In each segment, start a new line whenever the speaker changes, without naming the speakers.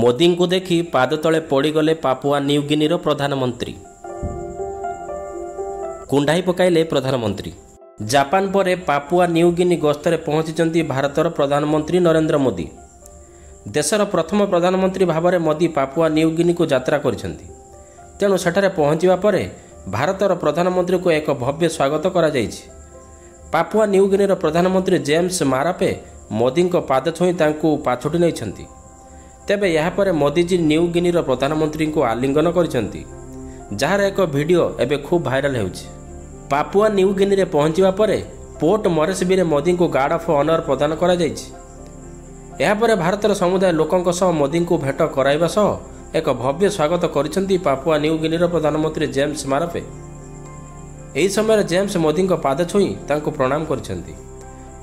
ମୋଦିଙ୍କୁ ଦେଖି ପାଦ ତଳେ ପଡ଼ିଗଲେ ପାପୁଆ ନ୍ୟୁଗିନିର ପ୍ରଧାନମନ୍ତ୍ରୀ। କୁଣ୍ଢାଇ ପକାଇଲେ ପ୍ରଧାନମନ୍ତ୍ରୀ। ଜାପାନ ପରେ ପାପୁଆ ନ୍ୟୁଗିନି ଗସ୍ତରେ ପହଞ୍ଚିଛନ୍ତି ଭାରତର ପ୍ରଧାନମନ୍ତ୍ରୀ ନରେନ୍ଦ୍ର ମୋଦି। ଦେଶର ପ୍ରଥମ ପ୍ରଧାନମନ୍ତ୍ରୀ ଭାବରେ ମୋଦି ପାପୁଆ ନ୍ୟୁଗିନିକୁ ଯାତ୍ରା କରିଛନ୍ତି। ତେଣୁ ସେଠାରେ ପହଞ୍ଚିବା ପରେ ଭାରତର ପ୍ରଧାନମନ୍ତ୍ରୀଙ୍କୁ ଏକ ଭବ୍ୟ ସ୍ୱାଗତ କରାଯାଇଛି। ପାପୁଆ ନ୍ୟୁଗିନିର ପ୍ରଧାନମନ୍ତ୍ରୀ ଜେମ୍ସ ମାରାପେ ମୋଦିଙ୍କ ପାଦ ଛୁଇଁ ତାଙ୍କୁ ପାଛୋଟି ନେଇଛନ୍ତି। ତେବେ ଏହାପରେ ମୋଦିଜୀ ନ୍ୟୁଗିନିର ପ୍ରଧାନମନ୍ତ୍ରୀଙ୍କୁ ଆଲିଙ୍ଗନ କରିଛନ୍ତି ଯାହାର ଏକ ଭିଡ଼ିଓ ଏବେ ଖୁବ୍ ଭାଇରାଲ ହେଉଛି। ପାପୁଆ ନ୍ୟୁଗିନିରେ ପହଞ୍ଚିବା ପରେ ପୋର୍ଟ ମରେସବିରେ ମୋଦିଙ୍କୁ ଗାର୍ଡ ଅଫ୍ ଅନର ପ୍ରଦାନ କରାଯାଇଛି। ଏହାପରେ ଭାରତର ସମୁଦାୟ ଲୋକଙ୍କ ସହ ମୋଦିଙ୍କୁ ଭେଟ କରାଇବା ସହ ଏକ ଭବ୍ୟ ସ୍ୱାଗତ କରିଛନ୍ତି ପାପୁଆ ନ୍ୟୁଗିନିର ପ୍ରଧାନମନ୍ତ୍ରୀ ଜେମ୍ସ ମାରପେ ଏହି ସମୟରେ ଜେମ୍ସ ମୋଦିଙ୍କ ପାଦ ଛୁଇଁ ତାଙ୍କୁ ପ୍ରଣାମ କରିଛନ୍ତି।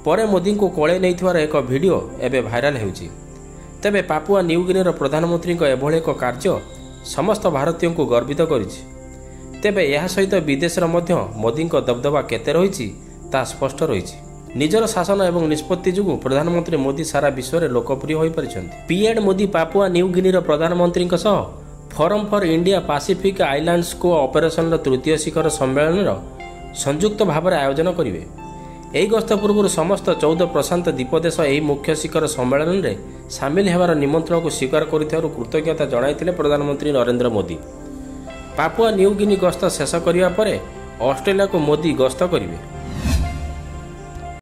ପରେ ମୋଦିଙ୍କୁ କୋଳେଇ ନେଇଥିବାର ଏକ ଭିଡ଼ିଓ ଏବେ ଭାଇରାଲ ହେଉଛି। ତେବେ ପାପୁଆ ନ୍ୟୁଗିନିର ପ୍ରଧାନମନ୍ତ୍ରୀଙ୍କ ଏଭଳି ଏକ କାର୍ଯ୍ୟ ସମସ୍ତ ଭାରତୀୟଙ୍କୁ ଗର୍ବିତ କରିଛି। ତେବେ ଏହା ସହିତ ବିଦେଶରେ ମଧ୍ୟ ମୋଦିଙ୍କ ଦବଦବା କେତେ ରହିଛି ତାହା ସ୍ପଷ୍ଟ ରହିଛି। ନିଜର ଶାସନ ଏବଂ ନିଷ୍ପତ୍ତି ଯୋଗୁଁ ପ୍ରଧାନମନ୍ତ୍ରୀ ମୋଦି ସାରା ବିଶ୍ୱରେ ଲୋକପ୍ରିୟ ହୋଇପାରିଛନ୍ତି। ପିଏଡ୍ ମୋଦି ପାପୁଆ ନ୍ୟୁଗିନିର ପ୍ରଧାନମନ୍ତ୍ରୀଙ୍କ ସହ Forum for India Pacific Islands କୋ ଅପରେସନର ତୃତୀୟ ଶିଖର ସମ୍ମେଳନର ସଂଯୁକ୍ତ ଭାବରେ ଆୟୋଜନ କରିବେ। ଏହି ଗସ୍ତ ପୂର୍ବରୁ ସମସ୍ତ ଚଉଦ ପ୍ରଶାନ୍ତ ଦ୍ୱୀପ ଦେଶ ଏହି ମୁଖ୍ୟ ଶିଖର ସମ୍ମେଳନରେ ସାମିଲ ହେବାର ନିମନ୍ତ୍ରଣକୁ ସ୍ୱୀକାର କରିଥିବାରୁ କୃତଜ୍ଞତା ଜଣାଇଥିଲେ ପ୍ରଧାନମନ୍ତ୍ରୀ ନରେନ୍ଦ୍ର ମୋଦି। ପାପୁଆ ନ୍ୟୁଗିନି ଗସ୍ତ ଶେଷ କରିବା ପରେ ଅଷ୍ଟ୍ରେଲିଆକୁ ମୋଦି ଗସ୍ତ କରିବେ।